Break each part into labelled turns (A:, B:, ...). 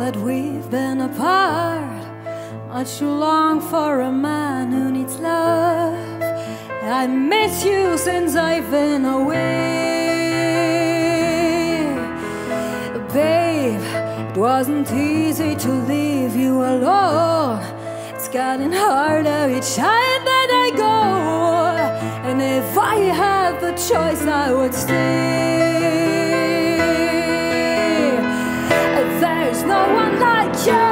A: that we've been apart. Much too long for a man who needs love. I miss you since I've been away. Babe, it wasn't easy to leave you alone. It's getting harder each time that I go. And if I had the choice, I would stay. No one like you.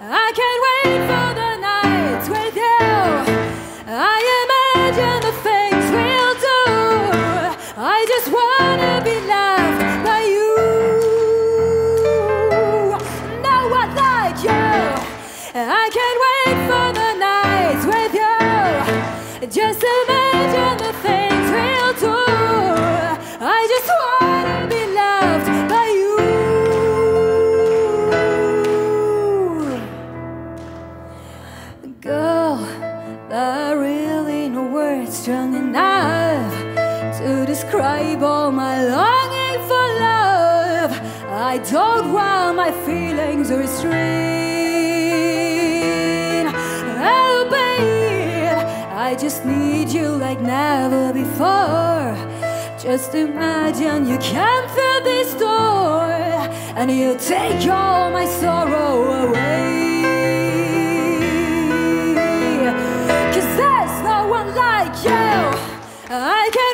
A: I can't wait for the nights with you. I imagine the things we'll do. I just wanna be loved by you. No one like you. I can't wait for the nights with you. Just imagine there really no words strong enough to describe all my longing for love. I don't want my feelings restrained. Oh, babe, I just need you like never before. Just imagine you came through this door and you take all my sorrow away. I can't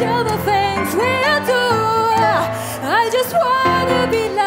A: Tell the things we do. I just wanna be loved.